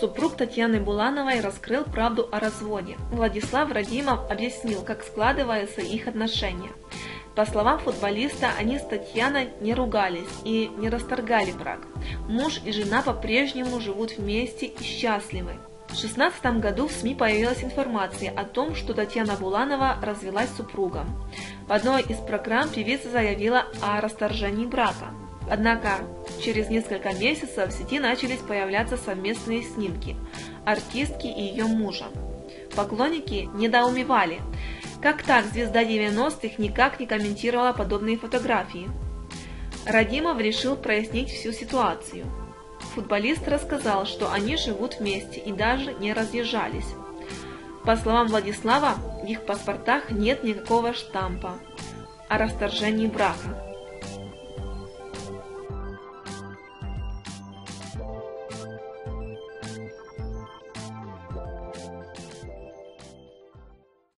Супруг Татьяны Булановой раскрыл правду о разводе. Владислав Радимов объяснил, как складываются их отношения. По словам футболиста, они с Татьяной не ругались и не расторгали брак. Муж и жена по-прежнему живут вместе и счастливы. В 2016 году в СМИ появилась информация о том, что Татьяна Буланова развелась с супругом. В одной из программ певица заявила о расторжении брака. Однако через несколько месяцев в сети начались появляться совместные снимки артистки и ее мужа. Поклонники недоумевали, как так звезда 90-х никак не комментировала подобные фотографии. Радимов решил прояснить всю ситуацию. Футболист рассказал, что они живут вместе и даже не разъезжались. По словам Владислава, в их паспортах нет никакого штампа о расторжении брака. あ。